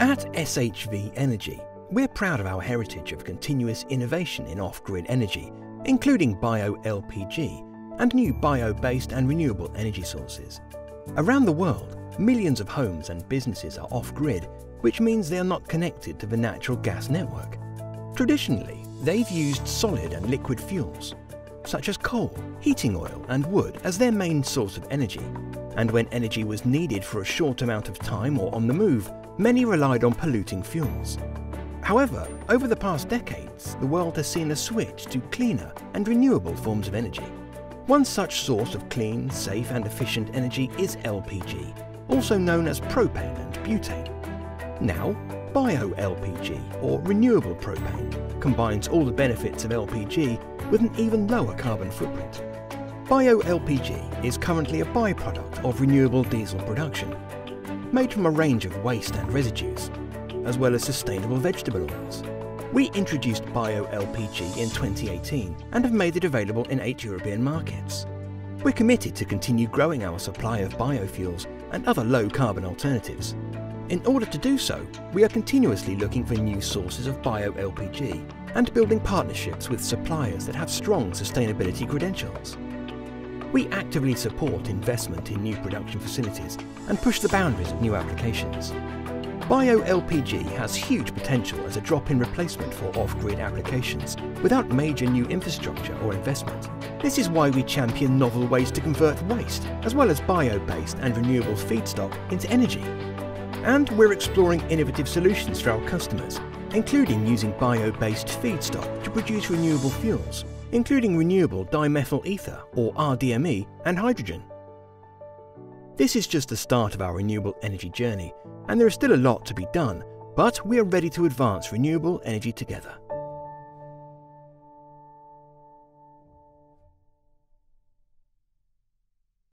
At SHV Energy, we're proud of our heritage of continuous innovation in off-grid energy, including bio-LPG and new bio-based and renewable energy sources. Around the world, millions of homes and businesses are off-grid, which means they are not connected to the natural gas network. Traditionally, they've used solid and liquid fuels, such as coal, heating oil and wood as their main source of energy. And when energy was needed for a short amount of time or on the move, many relied on polluting fuels. However, over the past decades, the world has seen a switch to cleaner and renewable forms of energy. One such source of clean, safe and efficient energy is LPG, also known as propane and butane. Now, bio-LPG, or renewable propane, combines all the benefits of LPG with an even lower carbon footprint. Bio-LPG is currently a byproduct of renewable diesel production, made from a range of waste and residues, as well as sustainable vegetable oils. We introduced Bio-LPG in 2018 and have made it available in eight European markets. We're committed to continue growing our supply of biofuels and other low-carbon alternatives. In order to do so, we are continuously looking for new sources of bio-LPG and building partnerships with suppliers that have strong sustainability credentials. We actively support investment in new production facilities and push the boundaries of new applications. Bio-LPG has huge potential as a drop-in replacement for off-grid applications without major new infrastructure or investment. This is why we champion novel ways to convert waste, as well as bio-based and renewable feedstock into energy. And we're exploring innovative solutions for our customers, including using bio-based feedstock to produce renewable fuels, including renewable dimethyl ether or RDME and hydrogen. This is just the start of our renewable energy journey, and there is still a lot to be done, but we are ready to advance renewable energy together.